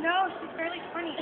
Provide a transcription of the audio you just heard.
No, she's barely 20.